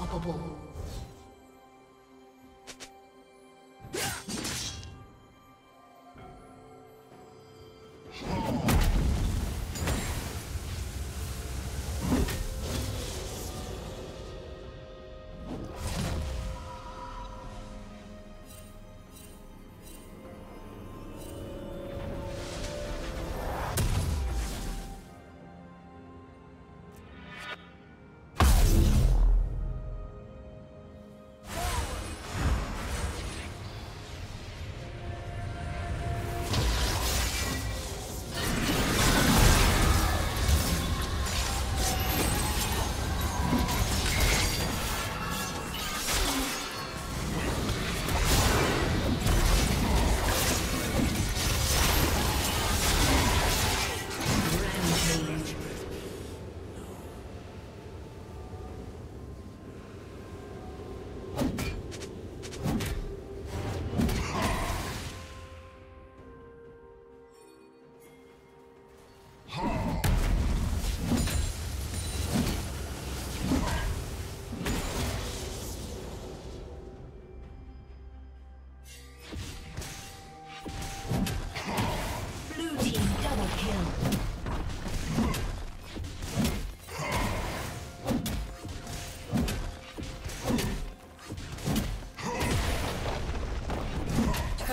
Unstoppable.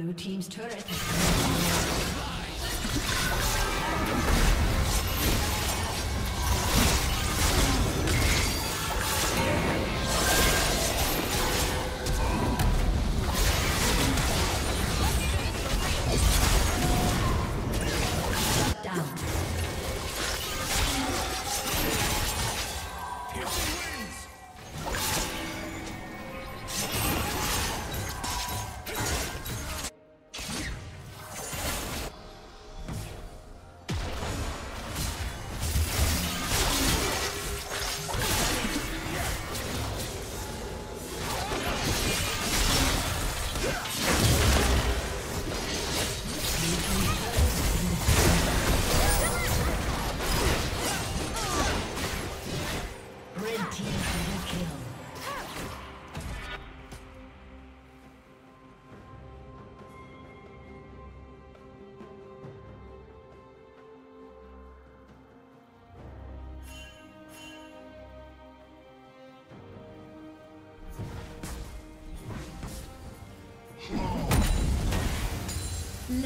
Blue Team's turret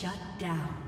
Shut down.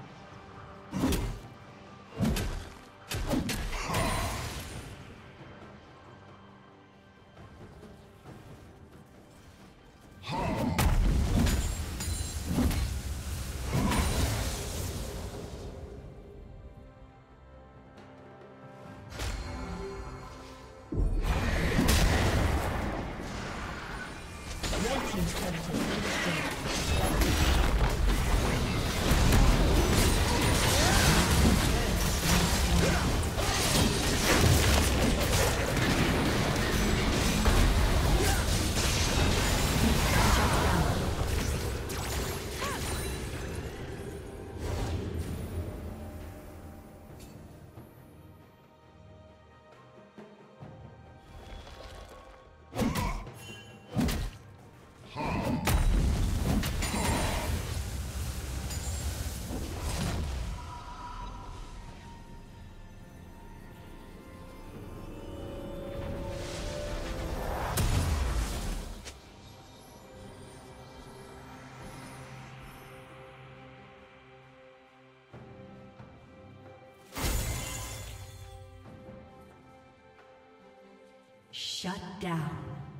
Shut down.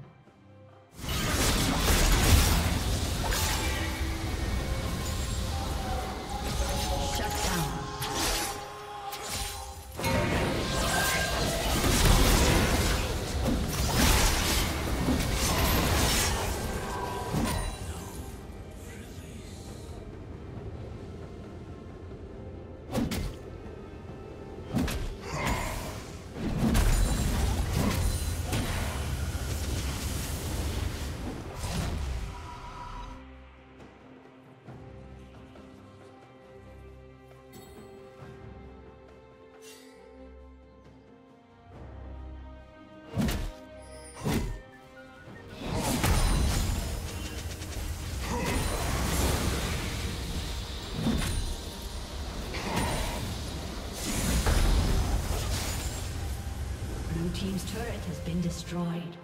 Has been destroyed.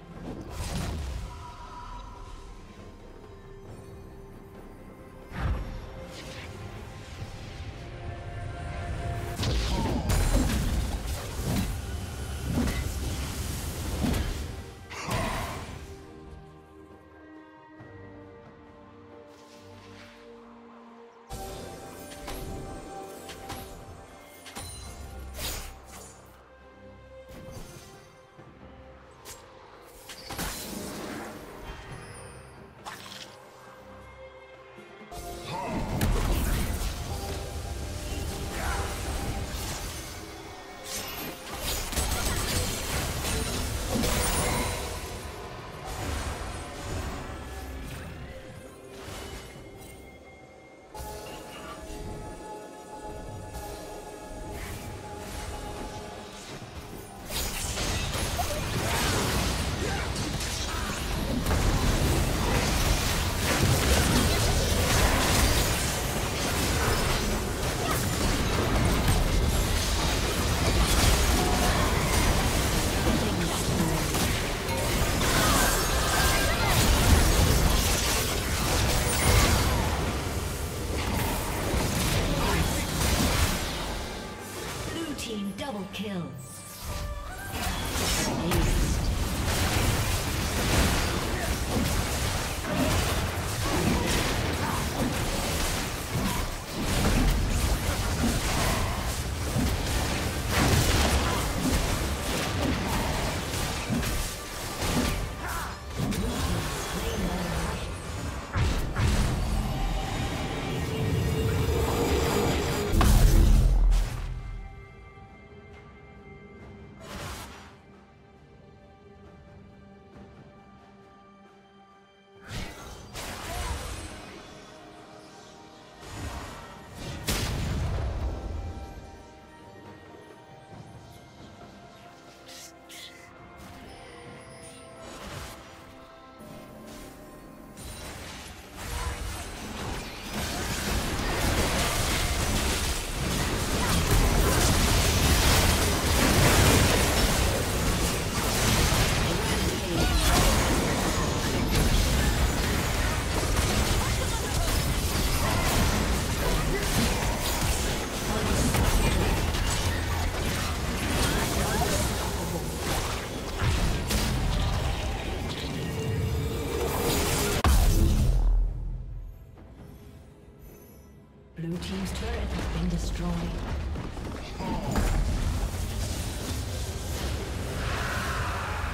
Kill.